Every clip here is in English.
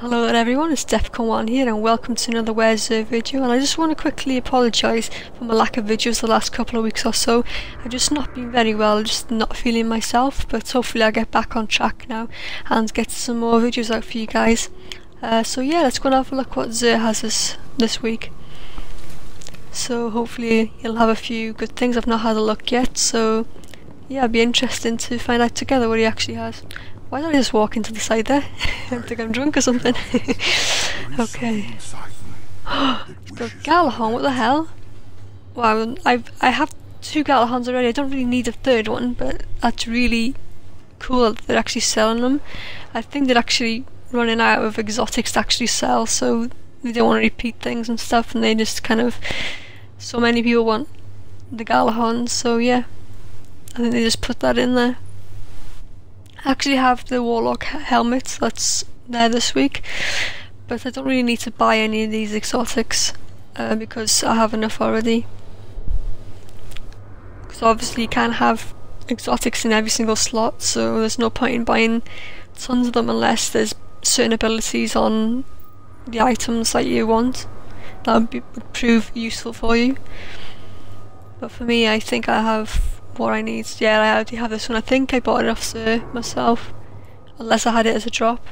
Hello everyone, it's Defqon1 here and welcome to another Where's Xûr video and I just want to quickly apologise for my lack of videos the last couple of weeks or so. I've just not been very well, just not feeling myself but hopefully I'll get back on track now and get some more videos out for you guys. Uh, so yeah, let's go and have a look what Xûr has this, this week. So hopefully you'll have a few good things, I've not had a look yet so yeah, it'd be interesting to find out together what he actually has. Why don't I just walk into the side there? I think I'm drunk or something. okay. got Gjallarhorn, what the hell? Wow, I've, I have two Gjallarhorns already, I don't really need a third one, but that's really cool that they're actually selling them. I think they're actually running out of exotics to actually sell, so they don't want to repeat things and stuff, and they just kind of... So many people want the Gjallarhorns, so yeah. I think they just put that in there. I actually have the Warlock helmet that's there this week, but I don't really need to buy any of these exotics uh, because I have enough already. Because obviously you can't have exotics in every single slot, so there's no point in buying tons of them unless there's certain abilities on the items that you want that would, be, would prove useful for you. But for me, I think I have what I need. Yeah, I already have this one. I think I bought it off Xûr myself. Unless I had it as a drop.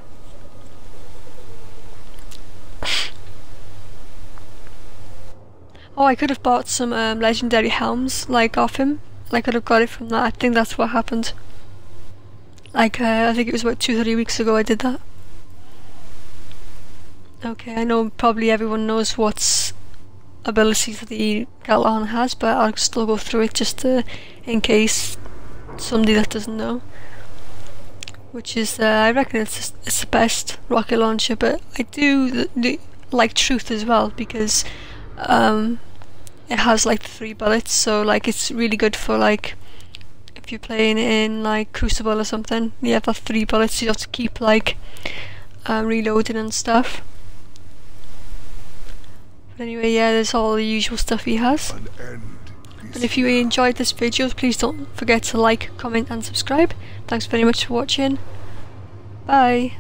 oh, I could have bought some um, legendary helms, like, off him. I could have got it from that. I think that's what happened. Like, uh, I think it was about two, three weeks ago I did that. Okay, I know probably everyone knows what's abilities that the Gjallarhorn has, but I'll still go through it just to, in case somebody that doesn't know. Which is, uh, I reckon it's, it's the best rocket launcher, but I do like Truth as well because um, it has like three bullets, so like it's really good for like if you're playing in like Crucible or something. You have that three bullets, so you have to keep like um, reloading and stuff. But anyway, yeah, there's all the usual stuff he has. And if you enjoyed this video, please don't forget to like, comment and subscribe. Thanks very much for watching. Bye.